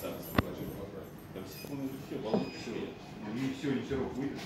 остаться. Там секунду все, волнуется, все. Ну, Не все, не все выйдет.